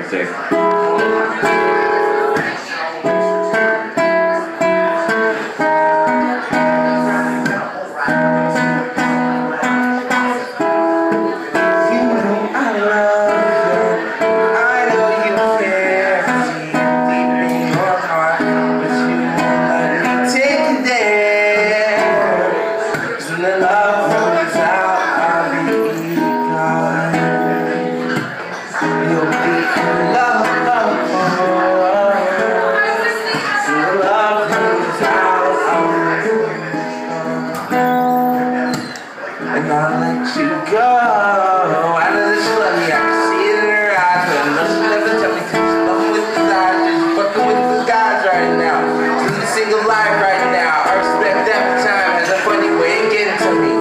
United You go. I know that she love me, I can see it in her eyes. But I know she never tell me she's fucking with the guys. Just fucking with the guys right now. She's a single life right now. I respect every time has a funny way of getting to me.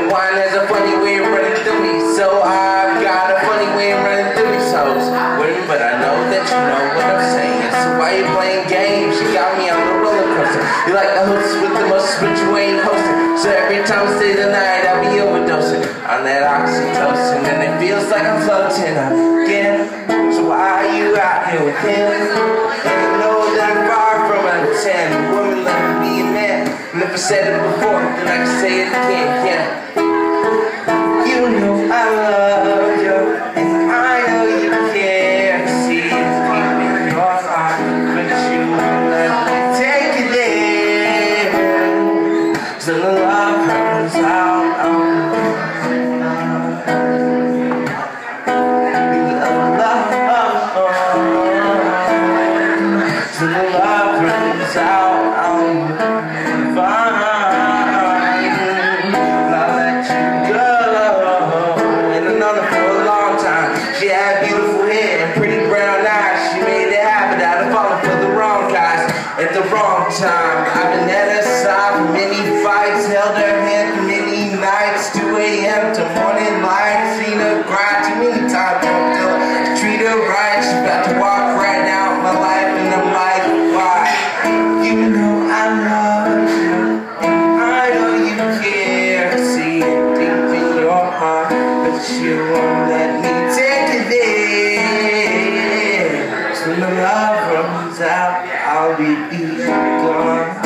And wine has a funny way of running through me. So I've got a funny way of running through these hoes. Wait, but I know that you know what I'm saying. So why you playing games? You got me on the roller coaster. You like the host with feels like I'm floating again. So why are you out here with him? And you know that I'm far from a 10. Woman, let me be a man. And if I said it before, then I can say it again. Yeah. Side for many fights, held her hand many nights, 2 a.m. to morning light. Seen her cry too many times. Don't tell her treat her right. She about to walk right out my life, and I'm like, why? You know I love you. I know you care, see it deep in your heart, but you won't let me take it there. So the love runs out, I'll be gone.